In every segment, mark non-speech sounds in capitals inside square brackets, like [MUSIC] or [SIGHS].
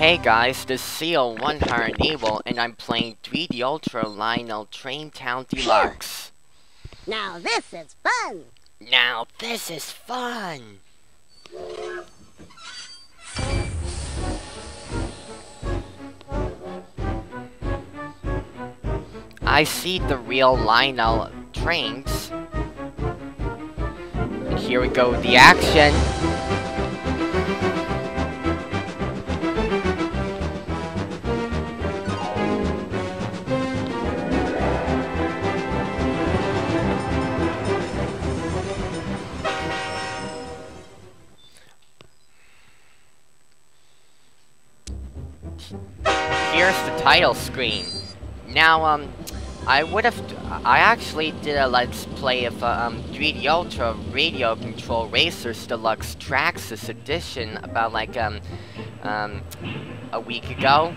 Hey guys, this is CEO100able, and I'm playing 3D Ultra Lionel Train Town Deluxe. Now this is fun. Now this is fun! I see the real Lionel trains. And here we go with the action. Here's the title screen. Now, um, I would have, I actually did a let's play of uh, um, 3D Ultra Radio Control Racers Deluxe Traxxas Edition about like um, um, a week ago.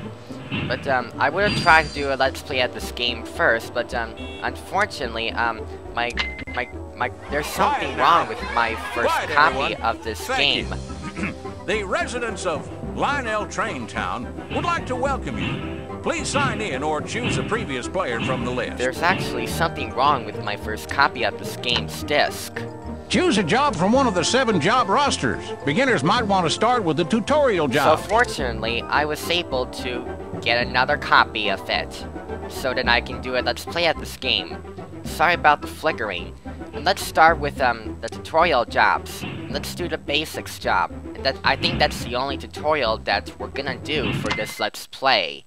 But um, I would have tried to do a let's play at this game first, but um, unfortunately, um, my my my there's something wrong with my first copy everyone. of this Thank game. [CLEARS THROAT] the residents of Lionel Train Town would like to welcome you. Please sign in or choose a previous player from the list. There's actually something wrong with my first copy of this game's disc. Choose a job from one of the seven job rosters. Beginners might want to start with the tutorial So job. fortunately, I was able to get another copy of it, so that I can do a Let's Play at this game. Sorry about the flickering. And let's start with um the tutorial jobs. Let's do the basics job. That I think that's the only tutorial that we're gonna do for this Let's Play.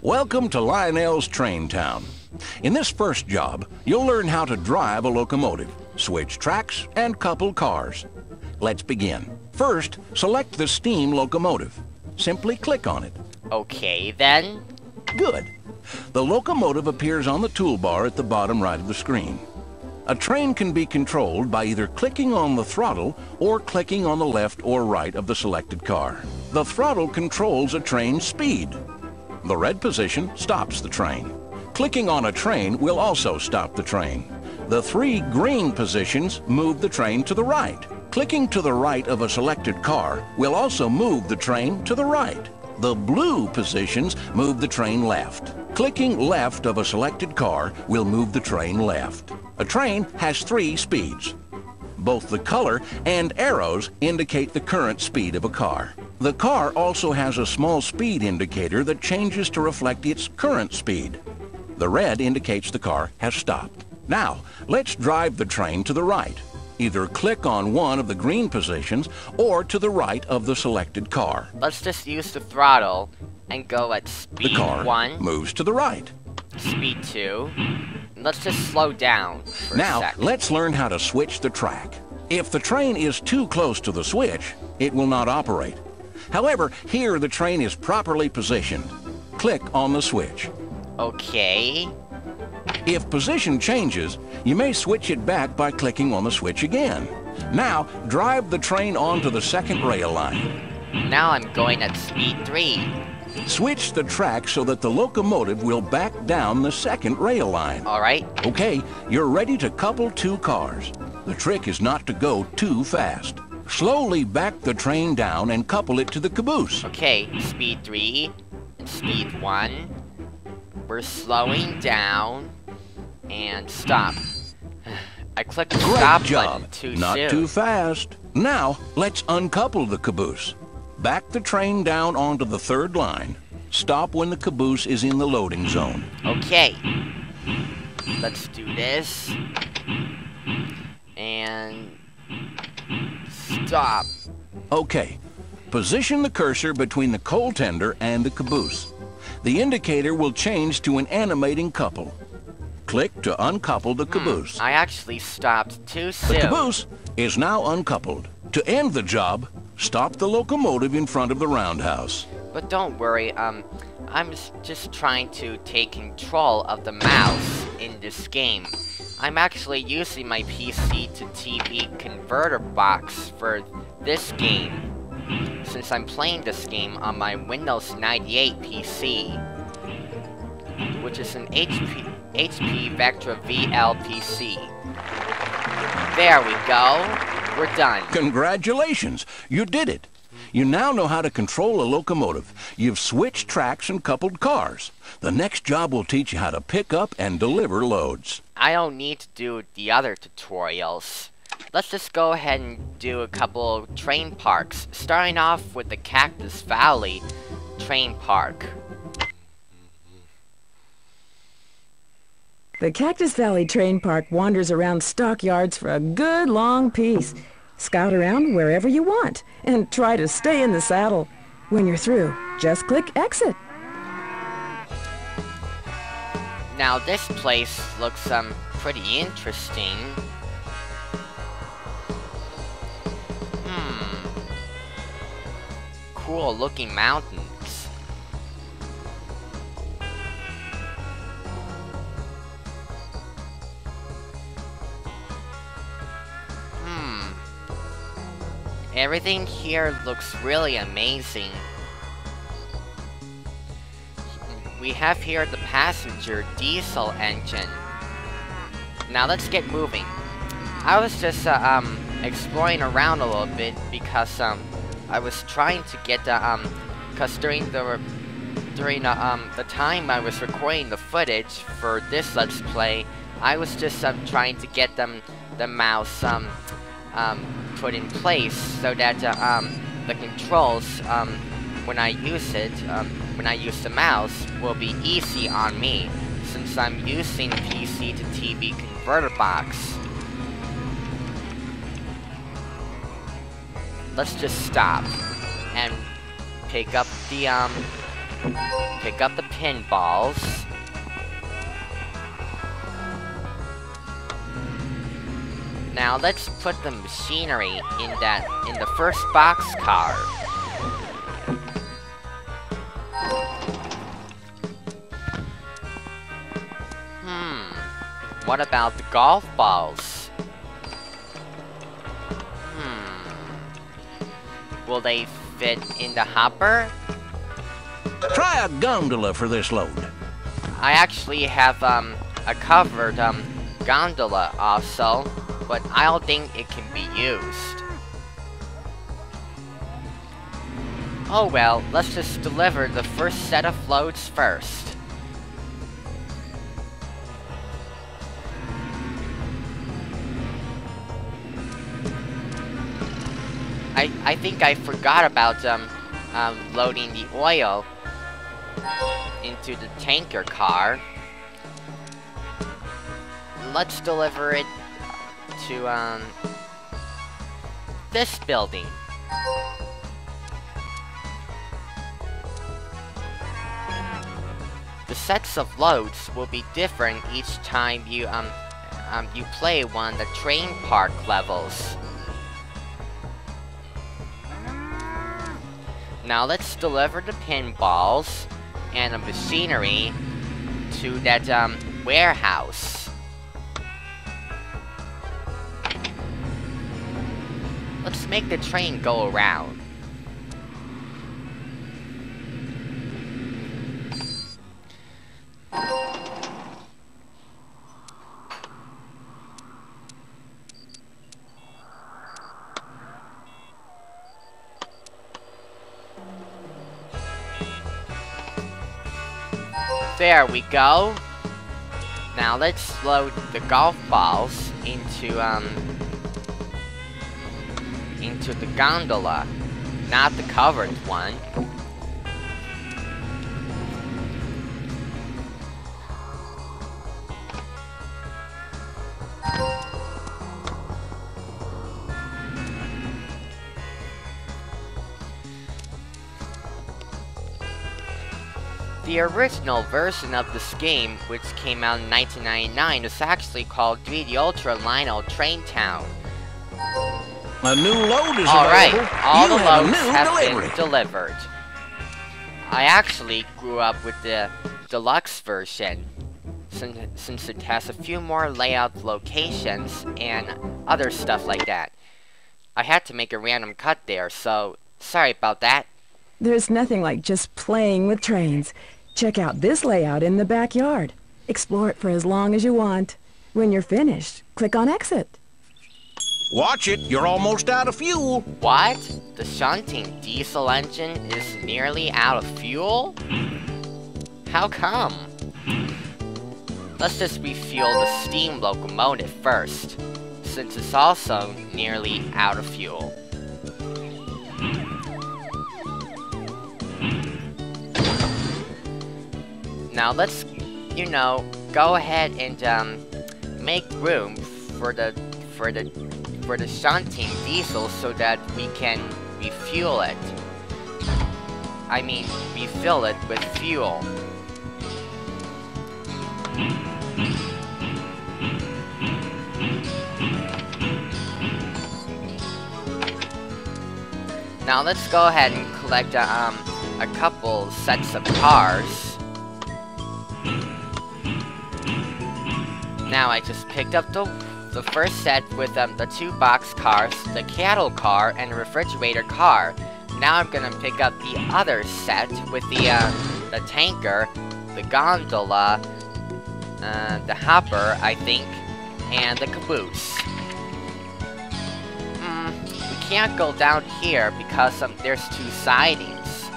Welcome to Lionel's Train Town. In this first job, you'll learn how to drive a locomotive, switch tracks, and couple cars. Let's begin. First, select the steam locomotive. Simply click on it. Okay then. Good. The locomotive appears on the toolbar at the bottom right of the screen. A train can be controlled by either clicking on the throttle or clicking on the left or right of the selected car. The throttle controls a train's speed. The red position stops the train. Clicking on a train will also stop the train. The three green positions move the train to the right. Clicking to the right of a selected car will also move the train to the right. The blue positions move the train left. Clicking left of a selected car will move the train left. A train has three speeds. Both the color and arrows indicate the current speed of a car. The car also has a small speed indicator that changes to reflect its current speed. The red indicates the car has stopped. Now, let's drive the train to the right. Either click on one of the green positions or to the right of the selected car. Let's just use the throttle and go at speed The car 1, moves to the right. speed 2. Let's just slow down Now, let's learn how to switch the track. If the train is too close to the switch, it will not operate. However, here the train is properly positioned. Click on the switch. Okay. If position changes, you may switch it back by clicking on the switch again. Now, drive the train onto the second rail line. Now I'm going at speed 3. Switch the track so that the locomotive will back down the second rail line. Alright. Okay, you're ready to couple two cars. The trick is not to go too fast. Slowly back the train down and couple it to the caboose. Okay, speed 3 and speed 1. We're slowing down and stop. [SIGHS] I clicked the Great stop job. button too Not soon. too fast. Now, let's uncouple the caboose. Back the train down onto the third line. Stop when the caboose is in the loading zone. Okay. Let's do this. And stop. Okay, position the cursor between the coal tender and the caboose. The indicator will change to an animating couple. Click to uncouple the hmm. caboose. I actually stopped too soon. The caboose is now uncoupled. To end the job, stop the locomotive in front of the roundhouse. But don't worry, um, I'm just trying to take control of the mouse in this game. I'm actually using my PC to TV converter box for this game. Since I'm playing this game on my Windows 98 PC. Which is an HP, HP Vectra VLPC. There we go. We're done. Congratulations, you did it. You now know how to control a locomotive. You've switched tracks and coupled cars. The next job will teach you how to pick up and deliver loads. I don't need to do the other tutorials. Let's just go ahead and do a couple train parks, starting off with the Cactus Valley train park. The Cactus Valley Train Park wanders around stockyards for a good long piece. Scout around wherever you want and try to stay in the saddle. When you're through, just click exit. Now this place looks um pretty interesting. Hmm. Cool looking mountains. Everything here looks really amazing. We have here the passenger diesel engine. Now let's get moving. I was just uh, um exploring around a little bit because um I was trying to get the um because during the during the, um the time I was recording the footage for this let's play, I was just um trying to get them the mouse um um put in place so that uh, um the controls um when I use it um when I use the mouse will be easy on me since I'm using PC to TV converter box. Let's just stop and pick up the um pick up the pinballs. Now let's put the machinery in that in the first box car. Hmm. What about the golf balls? Hmm. Will they fit in the hopper? Try a gondola for this load. I actually have um a covered um gondola also, but I don't think it can be used. Oh well, let's just deliver the first set of loads first. I I think I forgot about um, um loading the oil into the tanker car. Let's deliver it to um this building. The sets of loads will be different each time you um um you play one of the train park levels. Now let's deliver the pinballs and the machinery to that um warehouse. Let's make the train go around. There we go. Now let's load the golf balls into um into the gondola, not the covered one. The original version of this game, which came out in 1999, was actually called 3D Ultra Lionel Train Town. A new load is Alright, available. all you the have a loads new have delivery. been delivered. I actually grew up with the deluxe version, since, since it has a few more layout locations and other stuff like that. I had to make a random cut there, so sorry about that. There's nothing like just playing with trains. Check out this layout in the backyard. Explore it for as long as you want. When you're finished, click on exit. Watch it, you're almost out of fuel. What? The shunting diesel engine is nearly out of fuel? How come? Let's just refuel the steam locomotive first, since it's also nearly out of fuel. Now let's, you know, go ahead and um, make room for the for the for the shunting diesel so that we can refuel it. I mean, refill it with fuel. Now let's go ahead and collect um, a couple sets of cars. Now I just picked up the the first set with um, the two box cars, the cattle car, and refrigerator car. Now I'm gonna pick up the other set with the uh, the tanker, the gondola, uh, the hopper, I think, and the caboose. Hmm, we can't go down here because um, there's two sidings.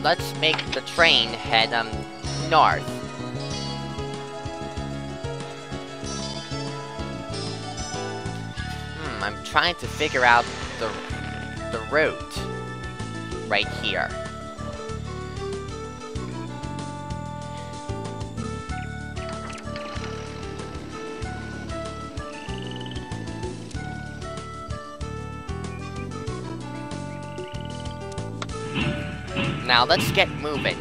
Let's make the train head um, north. Trying to figure out the the route right here. Now let's get moving.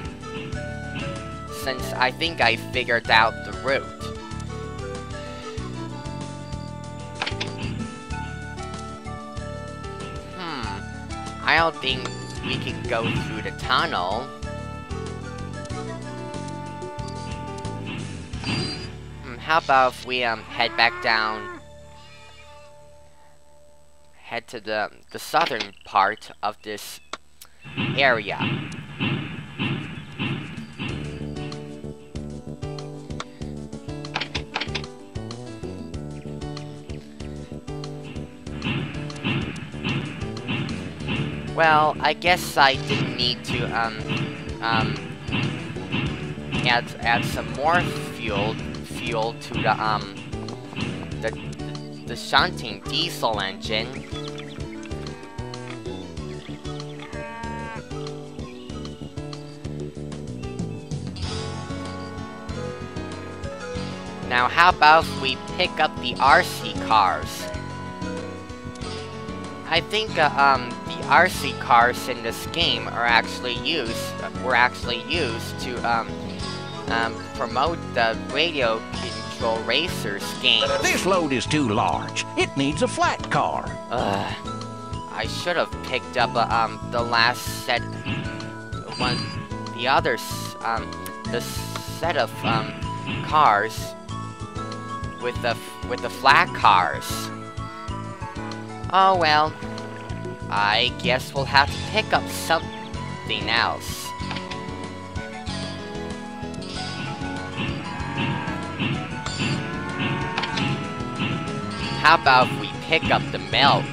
Since I think I figured out the route. I don't think we can go through the tunnel. Hmm, how about if we um head back down head to the the southern part of this area. Well, I guess I didn't need to, um, um, add, add some more fuel, fuel to the, um, the, the shunting diesel engine. Now, how about we pick up the RC cars? I think, uh, um, the RC cars in this game are actually used, uh, were actually used to, um, um, promote the Radio Control Racers game. This load is too large. It needs a flat car. I should have picked up, uh, um, the last set, one, the other, um, the set of, um, cars with the, f- with the flat cars. Oh well. I guess we'll have to pick up something else. How about we pick up the milk?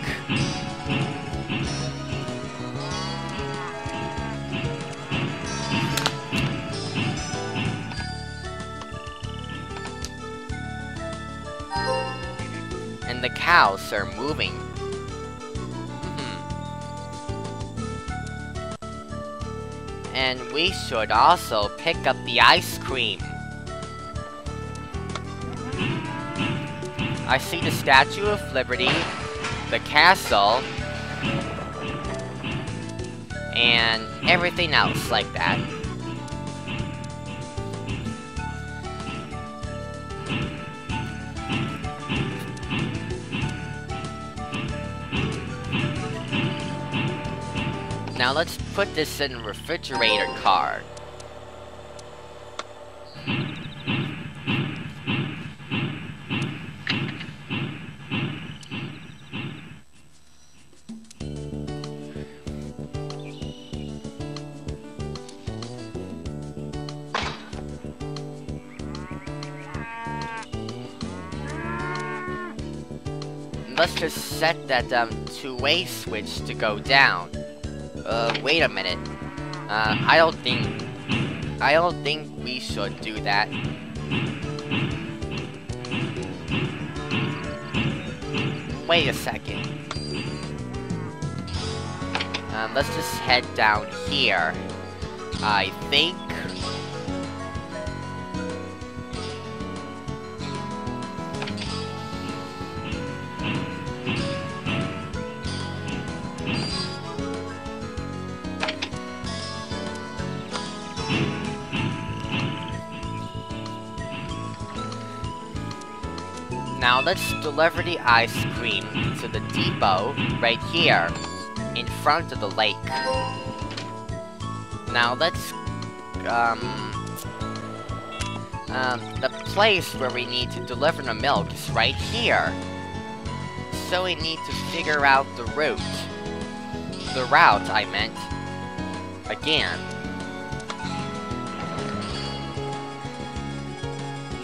And the cows are moving. And we should also pick up the ice cream. I see the Statue of Liberty, the castle, and everything else like that. Now let's put this in refrigerator card. Let's just set that um, two-way switch to go down. Uh, wait a minute. Uh, I don't think... I don't think we should do that. Wait a second. Um, let's just head down here. I think... Now let's deliver the ice cream to the depot right here, in front of the lake. Now let's, um, um, the place where we need to deliver the milk is right here. So we need to figure out the route. The route, I meant. Again.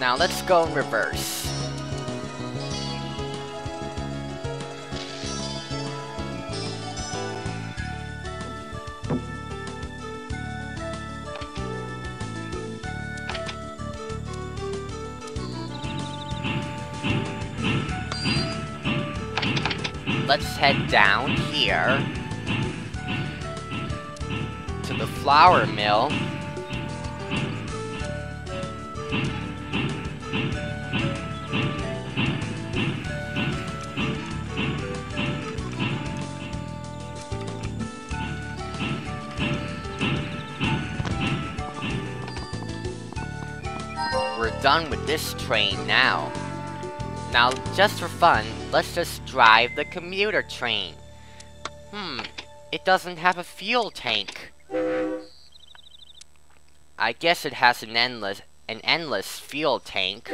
Now let's go in reverse. Let's head down here to the flour mill. We're done with this train now. Now, just for fun, let's just drive the commuter train. Hmm, it doesn't have a fuel tank. I guess it has an endless, an endless fuel tank.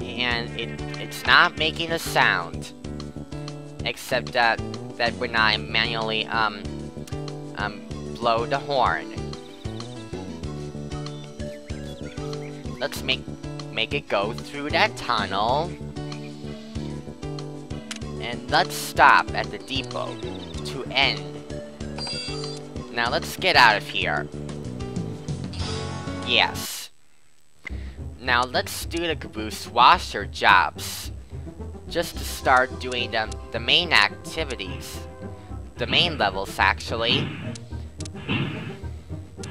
And it, it's not making a sound. Except that, that when I manually, um, um, blow the horn. Let's make make it go through that tunnel. And let's stop at the depot to end. Now let's get out of here. Yes. Now let's do the caboose washer jobs. Just to start doing the, the main activities. The main levels, actually.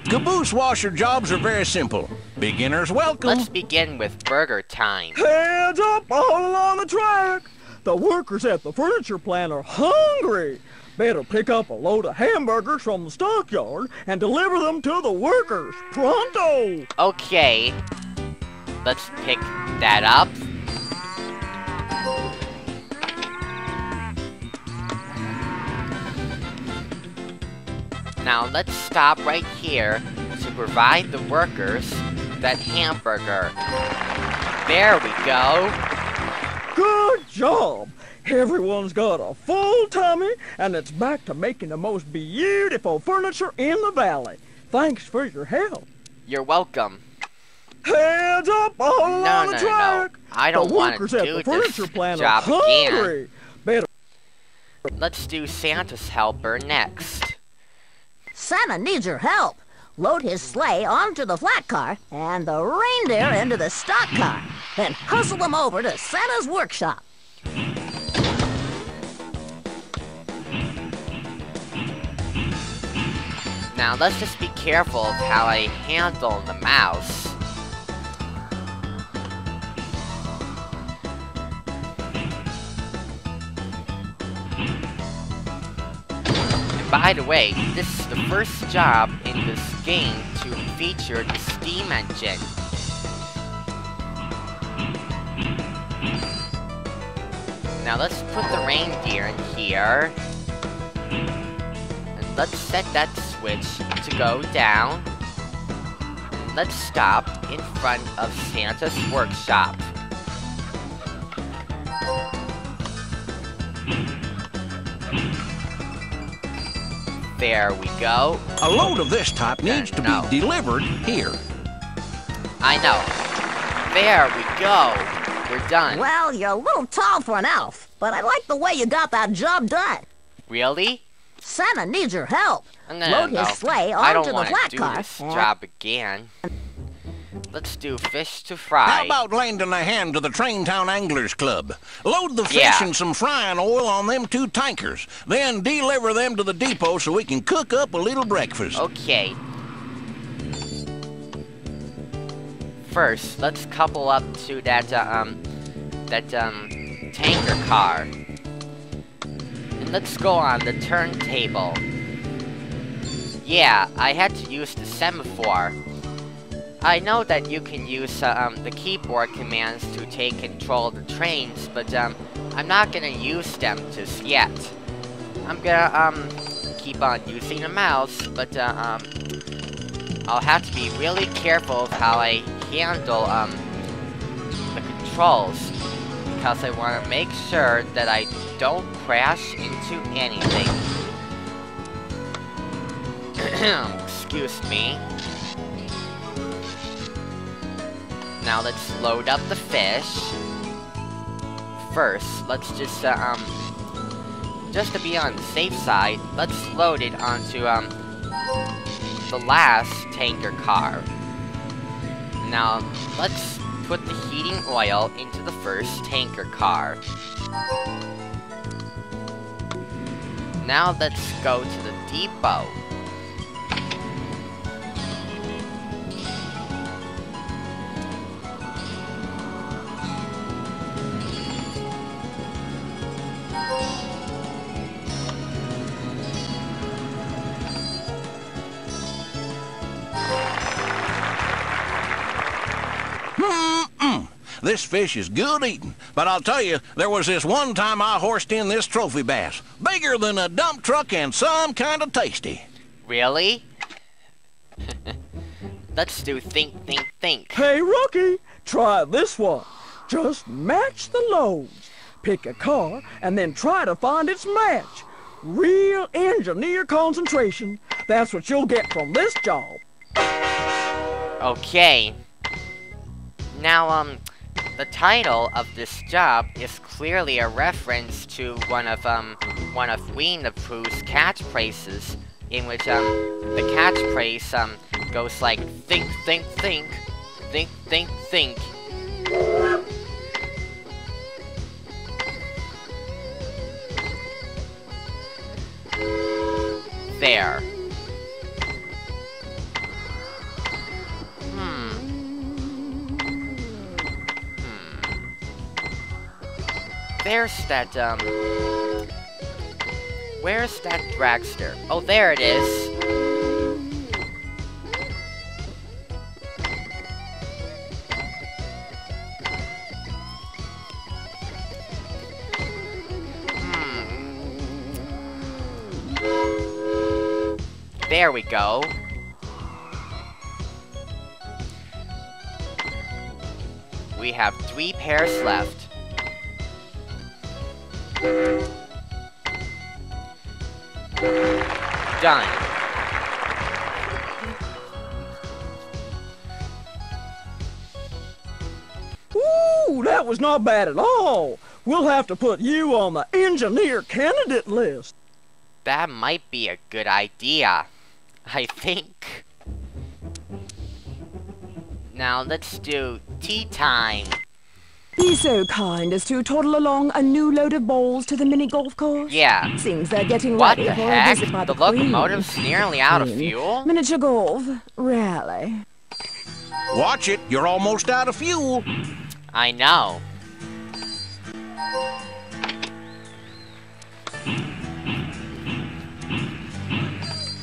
Caboose washer jobs are very simple. Beginners welcome. Let's begin with burger time. Hands up all along the track. The workers at the furniture plant are hungry. Better pick up a load of hamburgers from the stockyard and deliver them to the workers. Pronto! Okay. Let's pick that up. Now let's stop right here to provide the workers that hamburger. There we go. Good job! Everyone's got a full tummy, and it's back to making the most beautiful furniture in the valley. Thanks for your help. You're welcome. Hands up all No, along no, the no, track. I don't the wanna workers at do the this furniture plant are job again. hungry. Better Let's do Santa's helper next. Santa needs your help. Load his sleigh onto the flat car and the reindeer into the stock car. Then hustle them over to Santa's workshop. Now let's just be careful of how I handle the mouse. And by the way, this is the first job in this game to feature the steam engine. Now let's put the reindeer in here. And let's set that switch to go down. Let's stop in front of Santa's workshop. There we go. A load of this type needs to No. be delivered here. I know. There we go. We're done. Well, you're a little tall for an elf, but I like the way you got that job done. Really? Santa needs your help. No, no, Load no. his sleigh I don't onto the want flat to do car. this job again. Let's do fish to fry. How about lending a hand to the Traintown Anglers Club? Load the fish Yeah. and some frying oil on them two tankers. Then deliver them to the depot so we can cook up a little breakfast. Okay. First, let's couple up to that, uh, um, that, um, tanker car. And let's go on the turntable. Yeah, I had to use the semaphore. I know that you can use, uh, um, the keyboard commands to take control of the trains, but, um, I'm not gonna use them just yet. I'm gonna, um, keep on using the mouse, but, uh, um, I'll have to be really careful of how I handle, um, the controls. Because I want to make sure that I don't crash into anything. [CLEARS THROAT] Excuse me. Now let's load up the fish. First, let's just, uh, um, just to be on the safe side, let's load it onto, um, the last tanker car. Now, let's put the heating oil into the first tanker car. Now let's go to the depot. Fish is good eating, but I'll tell you, there was this one time I horsed in this trophy bass. Bigger than a dump truck and some kind of tasty. Really? [LAUGHS] let's do think, think, think. Hey, rookie, try this one. Just match the loads. Pick a car and then try to find its match. Real engineer concentration. That's what you'll get from this job. Okay. Now, um, the title of this job is clearly a reference to one of, um, one of Winnie the Pooh's catchphrases, in which, um, the catchphrase, um, goes like, think, think, think, think, think, think. There. There's that, um... Where's that dragster? Oh, there it is. Hmm. There we go. We have three pairs left. Done. Ooh, that was not bad at all. We'll have to put you on the engineer candidate list. That might be a good idea. I think. Now let's do tea time. Be so kind as to toddle along a new load of balls to the mini golf course. Yeah. Seems they're getting What ready the for heck? a visit by The the, Queen. locomotive's nearly out of hmm. fuel? Miniature golf, really. Watch it, you're almost out of fuel. I know.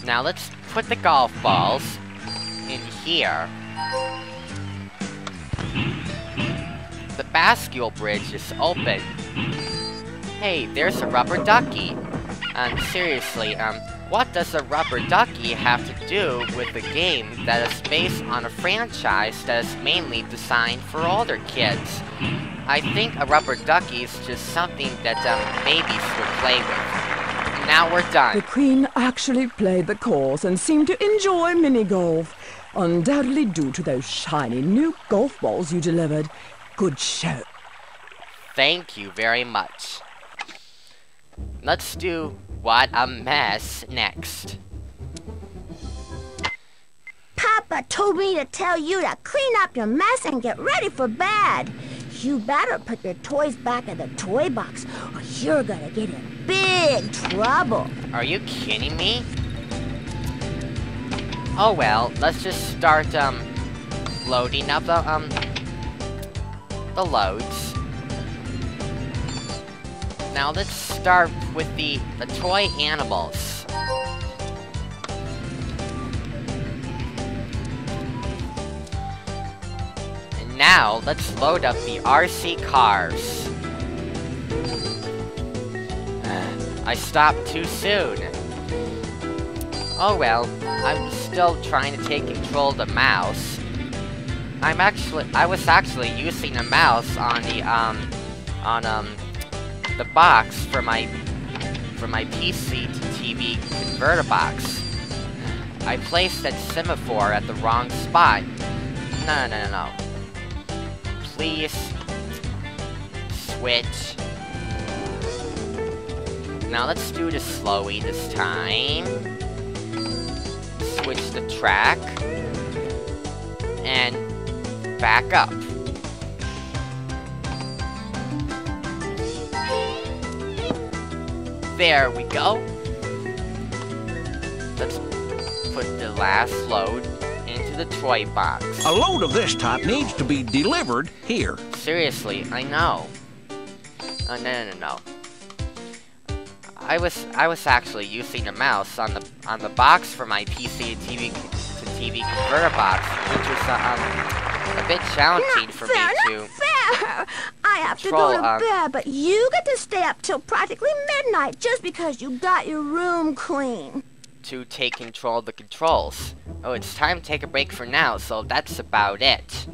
Now let's put the golf balls in here. The bascule bridge is open. Hey, there's a rubber ducky. Um, seriously, um, what does a rubber ducky have to do with a game that is based on a franchise that is mainly designed for older kids? I think a rubber ducky is just something that um, babies would play with. Now we're done. The. Queen actually played the course and seemed to enjoy mini golf. undoubtedly due to those shiny new golf balls you delivered. Good show. Thank you very much. Let's do What a Mess next. Papa told me to tell you to clean up your mess and get ready for bed. You better put your toys back in the toy box or you're gonna get in big trouble. Are you kidding me? Oh well, let's just start, um, loading up the, um, the loads. Now let's start with the, the toy animals. And now, let's load up the RC cars. I stopped too soon. Oh well, I'm still trying to take control of the mouse. I'm actually, I was actually using a mouse on the, um, on, um, the box for my, for my PC to TV converter box. I placed that semaphore at the wrong spot. No, no, no, no. Please. Switch. Now let's do the slowy this time. Switch the track. And back up. There we go. Let's put the last load into the toy box. A load of this type needs to be delivered here. Seriously, I know. Oh, no, no, no, no. I was I was actually using the mouse on the on the box for my PC to TV to TV converter box, which was um, a bit challenging Not for fair, me not fair. I have to go to uh, bed, but you get to stay up till practically midnight just because you got your room clean. to take control of the controls. Oh, it's time to take a break for now, so that's about it.